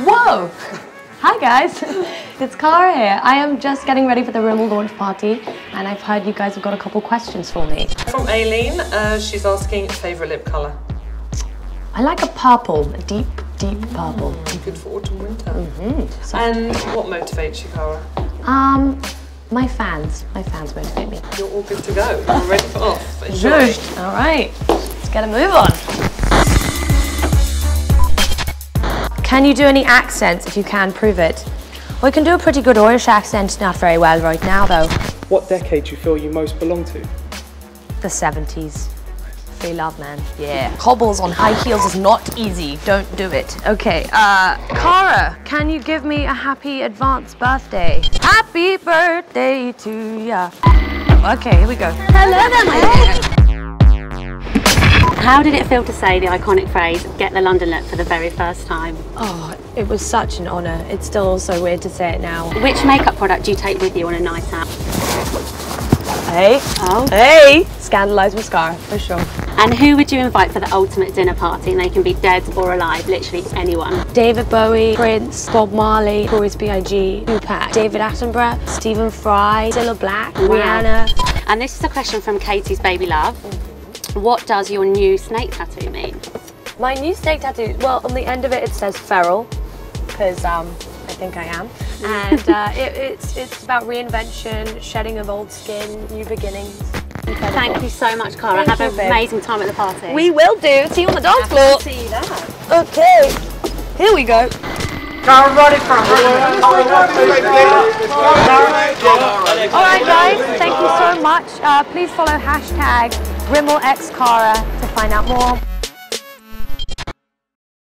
Oh, hi guys. It's Cara here. I am just getting ready for the Rimmel launch party and I've heard you guys have got a couple questions for me. From Aileen, uh, she's asking favourite lip colour. I like a purple, a deep, deep purple. Good for autumn, winter. And what motivates you, Cara? Um, my fans. My fans motivate me. You're all good to go. You're ready for off. Enjoy. All right, let's get a move on. Can you do any accents? If you can, prove it. We can do a pretty good Irish accent, not very well right now though. What decade do you feel you most belong to? The 70s. Free love, man. Yeah. Cobbles on high heels is not easy. Don't do it. Okay. Uh, Cara, can you give me a happy advance birthday? Happy birthday to ya. Okay, here we go. Hello there, my dear. How did it feel to say the iconic phrase, get the London look for the very first time? Oh, it was such an honour. It's still so weird to say it now. Which makeup product do you take with you on a night out? Hey. Oh. Hey. Scandalised mascara, for sure. And who would you invite for the ultimate dinner party? And they can be dead or alive, literally anyone. David Bowie, Prince, Bob Marley, Notorious B.I.G., Tupac, David Attenborough, Stephen Fry, Cilla Black, Rihanna. And this is a question from Katie's baby love. What does your new snake tattoo mean? My new snake tattoo, well, on the end of it, it says feral, because um, I think I am. And uh, it, it's, it's about reinvention, shedding of old skin, new beginnings. Incredible. Thank you so much, Cara. Thank Have you, an babe. amazing time at the party. We will do. See you on the dance floor. see you there. Okay, here we go. Cara, run it from All right, guys, thank you so much. Uh, please follow hashtag RimmelXCara to find out more.